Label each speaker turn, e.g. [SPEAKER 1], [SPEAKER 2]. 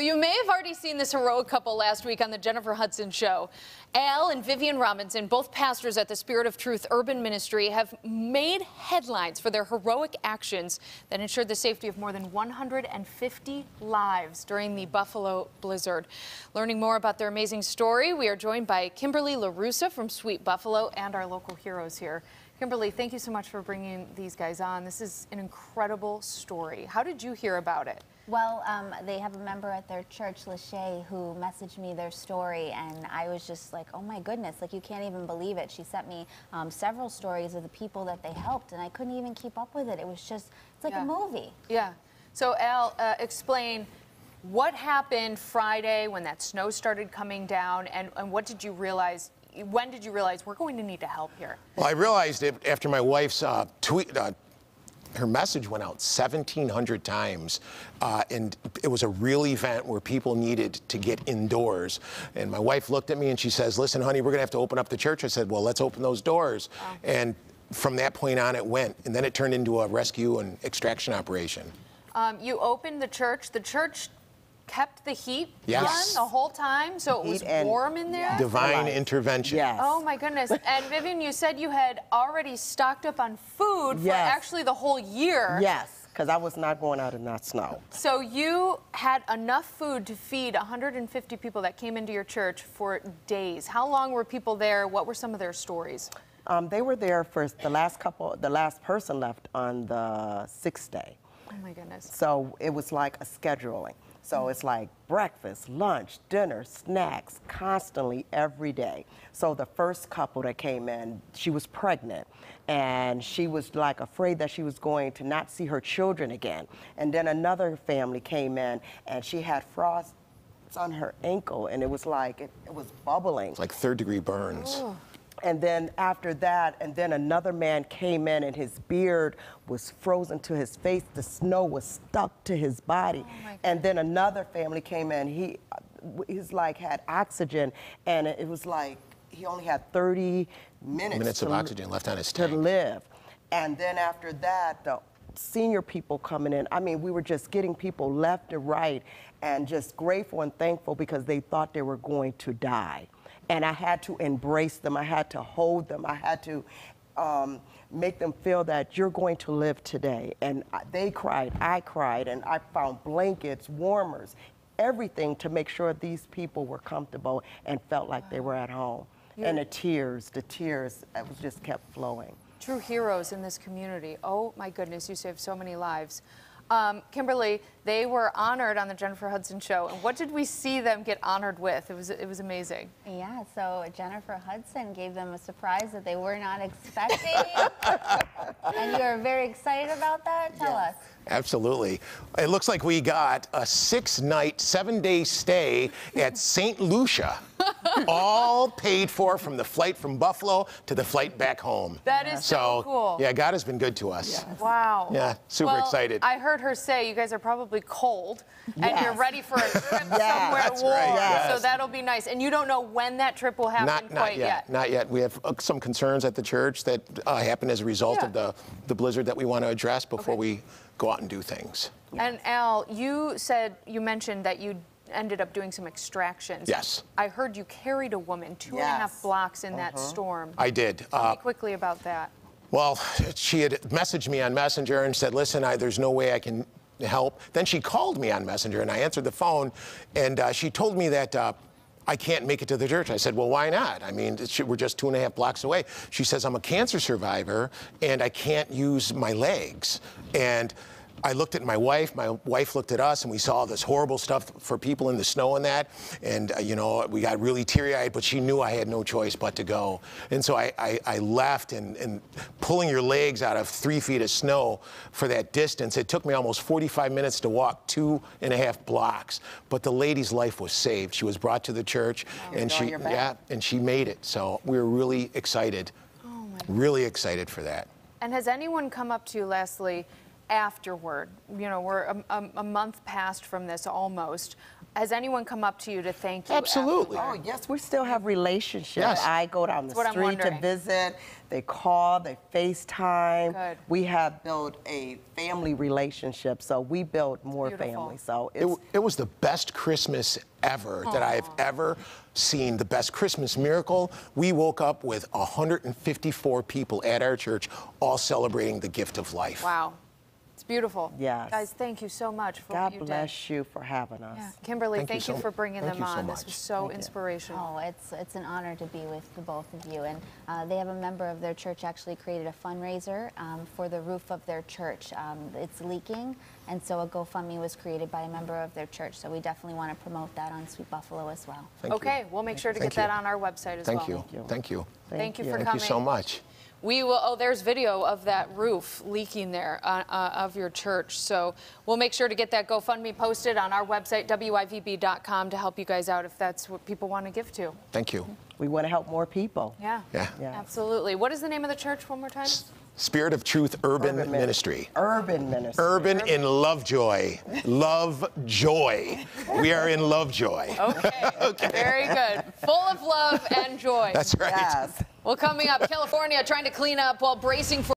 [SPEAKER 1] Well, you may have already seen this heroic couple last week on the Jennifer Hudson Show. Al and Vivian Robinson, both pastors at the Spirit of Truth Urban Ministry, have made headlines for their heroic actions that ensured the safety of more than 150 lives during the Buffalo blizzard. Learning more about their amazing story, we are joined by Kimberly LaRussa from Sweet Buffalo and our local heroes here. Kimberly, thank you so much for bringing these guys on. This is an incredible story. How did you hear about it?
[SPEAKER 2] Well, um, they have a member at their church, Lachey, who messaged me their story, and I was just like, oh my goodness, like you can't even believe it. She sent me um, several stories of the people that they helped, and I couldn't even keep up with it. It was just, it's like
[SPEAKER 1] Yeah.
[SPEAKER 2] a movie.
[SPEAKER 1] Yeah. So, Al, uh, explain what happened Friday when that snow started coming down, and, and what did you realize? When did you realize we're going to need to help here?
[SPEAKER 3] Well, I realized it after my wife's uh, tweet. Uh, her message went out 1,700 times, uh, and it was a real event where people needed to get indoors. And my wife looked at me and she says, "Listen, honey, we're going to have to open up the church." I said, "Well, let's open those doors." And from that point on, it went, and then it turned into a rescue and extraction operation.
[SPEAKER 1] Um, you opened the church. The church kept the heat
[SPEAKER 3] Yes.
[SPEAKER 1] on the whole time, so it was
[SPEAKER 4] Heat and-
[SPEAKER 1] warm in there.
[SPEAKER 3] Divine
[SPEAKER 4] Right.
[SPEAKER 3] intervention.
[SPEAKER 4] Yes.
[SPEAKER 1] Oh my goodness! And Vivian, you said you had already stocked up on food for actually the whole year.
[SPEAKER 4] Yes, because I was not going out in that snow.
[SPEAKER 1] So you had enough food to feed 150 people that came into your church for days. How long were people there? What were some of their stories?
[SPEAKER 4] Um, they were there for the last couple, the last person left on the sixth day.
[SPEAKER 1] Oh my goodness.
[SPEAKER 4] So it was like a scheduling. So mm-hmm. it's like breakfast, lunch, dinner, snacks, constantly every day. So the first couple that came in, she was pregnant and she was like afraid that she was going to not see her children again. And then another family came in and she had frost on her ankle and it was like, it, it was bubbling.
[SPEAKER 3] It's like third degree burns. Oh.
[SPEAKER 4] And then after that, and then another man came in and his beard was frozen to his face. The snow was stuck to his body.
[SPEAKER 1] Oh my
[SPEAKER 4] and then another family came in. He, he's like had oxygen, and it was like he only had 30 minutes,
[SPEAKER 3] Minutes of
[SPEAKER 4] to li-
[SPEAKER 3] oxygen left on his tank.
[SPEAKER 4] to live. And then after that, the senior people coming in. I mean, we were just getting people left and right, and just grateful and thankful because they thought they were going to die. And I had to embrace them. I had to hold them. I had to um, make them feel that you're going to live today. And they cried, I cried, and I found blankets, warmers, everything to make sure these people were comfortable and felt like they were at home. And the tears, the tears, it just kept flowing.
[SPEAKER 1] True heroes in this community. Oh my goodness, you saved so many lives. Um, Kimberly, they were honored on the Jennifer Hudson show. And what did we see them get honored with? It was, it was amazing.
[SPEAKER 2] Yeah, so Jennifer Hudson gave them a surprise that they were not expecting. and you're very excited about that? Tell us.
[SPEAKER 3] Absolutely. It looks like we got a six night, seven day stay at St. Lucia, all paid for from the flight from Buffalo to the flight back home.
[SPEAKER 1] That is so cool.
[SPEAKER 3] Yeah, God has been good to us.
[SPEAKER 1] Wow.
[SPEAKER 3] Yeah, super
[SPEAKER 1] Well,
[SPEAKER 3] excited.
[SPEAKER 1] I heard her say you guys are probably cold and you're ready for a trip somewhere
[SPEAKER 3] That's
[SPEAKER 1] warm.
[SPEAKER 3] right, yes.
[SPEAKER 1] So that'll be nice. And you don't know when that trip will happen
[SPEAKER 3] Not,
[SPEAKER 1] quite
[SPEAKER 3] not yet. Not yet. We have uh, some concerns at the church that uh, happened as a result
[SPEAKER 1] Yeah.
[SPEAKER 3] of the, the blizzard that we want to address before
[SPEAKER 1] Okay.
[SPEAKER 3] we go out and do things.
[SPEAKER 1] And Al, you said you mentioned that you ended up doing some extractions.
[SPEAKER 3] Yes.
[SPEAKER 1] I heard you carried a woman two and a half
[SPEAKER 4] Yes.
[SPEAKER 1] blocks in that storm.
[SPEAKER 3] I did.
[SPEAKER 1] Tell
[SPEAKER 3] Uh,
[SPEAKER 1] me quickly about that.
[SPEAKER 3] Well, she had messaged me on Messenger and said, listen, I, there's no way I can help. Then she called me on Messenger and I answered the phone and uh, she told me that uh, I can't make it to the church. I said, well, why not? I mean, we're just two and a half blocks away. She says, I'm a cancer survivor and I can't use my legs. And I looked at my wife, my wife looked at us, and we saw this horrible stuff for people in the snow and that. And, uh, you know, we got really teary eyed, but she knew I had no choice but to go. And so I, I, I left, and, and pulling your legs out of three feet of snow for that distance, it took me almost 45 minutes to walk two and a half blocks. But the lady's life was saved. She was brought to the church, and she, yeah, and she made it. So we were really excited, really excited for that.
[SPEAKER 1] And has anyone come up to you, Leslie, afterward? You know, we're a, a, a month past from this almost. Has anyone come up to you to thank you?
[SPEAKER 3] Absolutely.
[SPEAKER 4] Oh,
[SPEAKER 1] afterward?
[SPEAKER 4] yes, we still have relationships.
[SPEAKER 3] Yes.
[SPEAKER 4] I go down the
[SPEAKER 1] what
[SPEAKER 4] street to visit. They call, they FaceTime.
[SPEAKER 1] Good.
[SPEAKER 4] We have built a family relationship, so we built more
[SPEAKER 1] Beautiful.
[SPEAKER 4] family. So
[SPEAKER 3] It,
[SPEAKER 4] it's
[SPEAKER 3] w- it was the best Christmas ever that I've ever seen. The best Christmas miracle. We woke up with 154 people at our church, all celebrating the gift of life.
[SPEAKER 1] Wow. It's beautiful.
[SPEAKER 4] Yes.
[SPEAKER 1] Guys, thank you so much for
[SPEAKER 4] God
[SPEAKER 1] what you did.
[SPEAKER 4] bless you for having us.
[SPEAKER 1] Yeah. Kimberly,
[SPEAKER 3] Thank
[SPEAKER 1] thank,
[SPEAKER 3] you
[SPEAKER 1] you,
[SPEAKER 3] so-
[SPEAKER 1] for bringing
[SPEAKER 3] thank
[SPEAKER 1] them
[SPEAKER 3] you so
[SPEAKER 1] on.
[SPEAKER 3] much.
[SPEAKER 1] This was so
[SPEAKER 4] Thank you.
[SPEAKER 1] inspirational.
[SPEAKER 2] Oh, it's it's an honor to be with the both of you. And uh, they have a member of their church actually created a fundraiser um, for the roof of their church. Um, it's leaking, and so a GoFundMe was created by a member of their church. So we definitely want to promote that on Sweet Buffalo as well.
[SPEAKER 3] Thank you.
[SPEAKER 1] okay, we'll make sure to
[SPEAKER 3] Thank
[SPEAKER 1] get that on our website as well.
[SPEAKER 3] Thank
[SPEAKER 1] well.
[SPEAKER 3] you. Thank you.
[SPEAKER 1] Thank you for
[SPEAKER 3] Thank
[SPEAKER 1] coming.
[SPEAKER 3] you so much.
[SPEAKER 1] We will. Oh, there's video of that roof leaking there uh, uh, of your church. So we'll make sure to get that GoFundMe posted on our website, wivb.com, to help you guys out if that's what people want to give to.
[SPEAKER 3] Thank you.
[SPEAKER 4] We want to help more people.
[SPEAKER 1] Yeah.
[SPEAKER 3] Yeah.
[SPEAKER 4] Yeah.
[SPEAKER 1] Absolutely. What is the name of the church one more time?
[SPEAKER 3] Spirit of Truth Urban,
[SPEAKER 4] Urban
[SPEAKER 3] Ministry.
[SPEAKER 4] Urban ministry.
[SPEAKER 3] Urban in Lovejoy. Lovejoy. We are in Lovejoy.
[SPEAKER 1] Okay. Very good. Full of love and joy.
[SPEAKER 3] That's right.
[SPEAKER 4] Yes.
[SPEAKER 1] Well, coming up, California trying to clean up while bracing for.